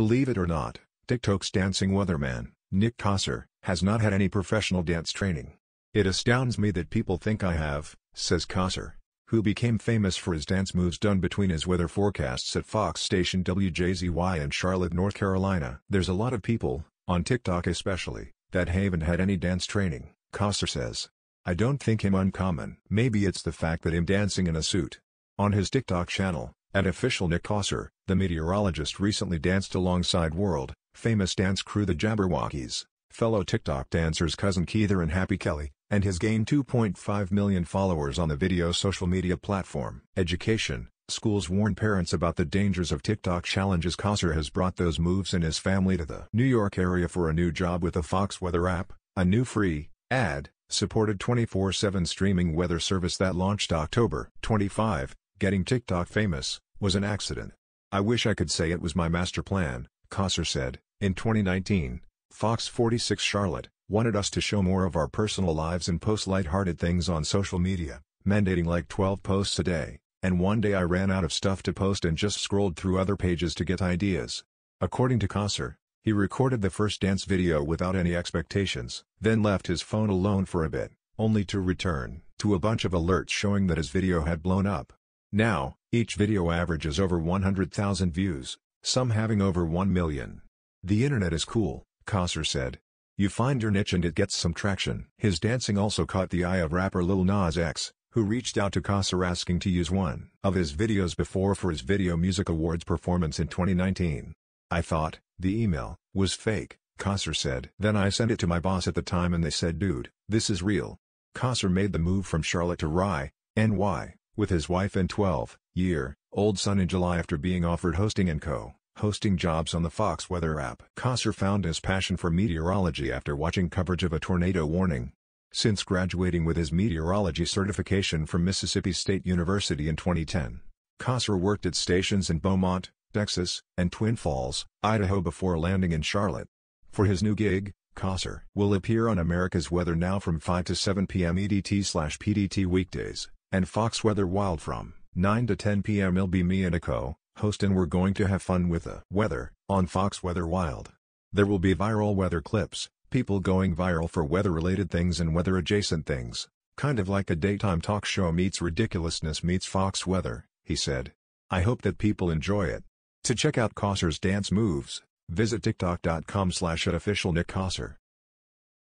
Believe it or not, TikTok's dancing weatherman, Nick Kosir, has not had any professional dance training. It astounds me that people think I have, says Kosir, who became famous for his dance moves done between his weather forecasts at Fox station WJZY in Charlotte, North Carolina. There's a lot of people, on TikTok especially, that haven't had any dance training, Kosir says. I don't think him uncommon. Maybe it's the fact that him dancing in a suit. On his TikTok channel, at official Nick Kosir, the meteorologist recently danced alongside world, famous dance crew the Jabbawockeez, fellow TikTok dancers Cousin Keither and Happy Kelly, and has gained 2.5 million followers on the video social media platform. Education, schools warn parents about the dangers of TikTok challenges. Kosir has brought those moves and his family to the New York area for a new job with the Fox Weather app, a new free, ad, supported 24-7 streaming weather service that launched October 25, getting TikTok famous, was an accident. I wish I could say it was my master plan, Kosir said. In 2019, Fox 46 Charlotte wanted us to show more of our personal lives and post light-hearted things on social media, mandating like 12 posts a day, and one day I ran out of stuff to post and just scrolled through other pages to get ideas. According to Kosir, he recorded the first dance video without any expectations, then left his phone alone for a bit, only to return to a bunch of alerts showing that his video had blown up. Now, each video averages over 100,000 views, some having over 1 million. The internet is cool, Kosir said. You find your niche and it gets some traction. His dancing also caught the eye of rapper Lil Nas X, who reached out to Kosir asking to use one of his videos before for his Video Music Awards performance in 2019. I thought, the email, was fake, Kosir said. Then I sent it to my boss at the time and they said dude, this is real. Kosir made the move from Charlotte to Rye, NY, with his wife and 12-year-old son in July after being offered hosting and co-hosting jobs on the Fox Weather app. Kosir found his passion for meteorology after watching coverage of a tornado warning. Since graduating with his meteorology certification from Mississippi State University in 2010, Kosir worked at stations in Beaumont, Texas, and Twin Falls, Idaho before landing in Charlotte. For his new gig, Kosir will appear on America's Weather Now from 5 to 7 p.m. EDT slash PDT weekdays, and Fox Weather Wild from 9 to 10 p.m. It'll be me and a co-host and we're going to have fun with the weather on Fox Weather Wild. There will be viral weather clips, people going viral for weather-related things and weather-adjacent things, kind of like a daytime talk show meets ridiculousness meets Fox Weather, he said. I hope that people enjoy it. To check out Kosir's dance moves, visit tiktok.com slash official Nick Kosir.